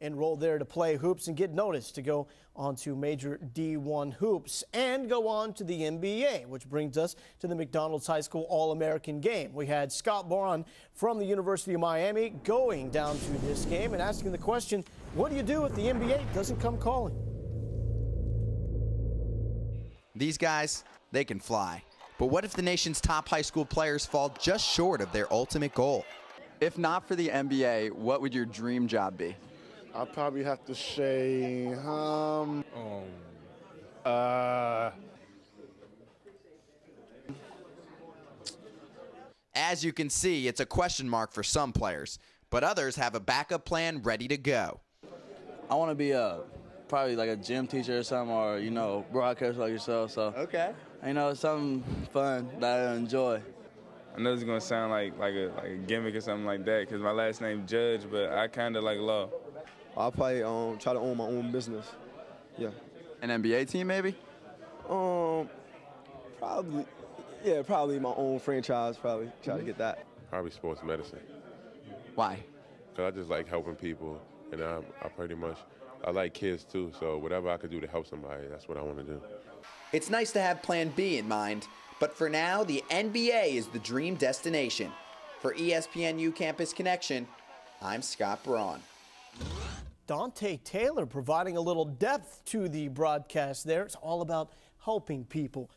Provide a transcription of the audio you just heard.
enroll there to play hoops and get noticed to go on to major D1 hoops and go on to the NBA, which brings us to the McDonald's High School All-American game. We had Scott Braun from the University of Miami going down to this game and asking the question, what do you do if the NBA doesn't come calling? These guys, they can fly. But what if the nation's top high school players fall just short of their ultimate goal? If not for the NBA, what would your dream job be? I'd probably have to say, um, uh, As you can see, it's a question mark for some players, but others have a backup plan ready to go. I want to be a probably like a gym teacher or something, or you know, broadcaster like yourself. So Okay. you know, something fun that I enjoy. I know it's gonna sound like like a like a gimmick or something like that because my last name Judge, but I kind of like law. I'll probably um, try to own my own business. Yeah. An NBA team, maybe? Um, probably, yeah, probably my own franchise. Probably try to get that. Probably sports medicine. Why? Cause I just like helping people, and I, I pretty much I like kids too. So whatever I could do to help somebody, that's what I want to do. It's nice to have Plan B in mind, but for now, the NBA is the dream destination. For E ESPNU Campus Connection, I'm Scott Braun. Dante Taylor providing a little depth to the broadcast there. It's all about helping people.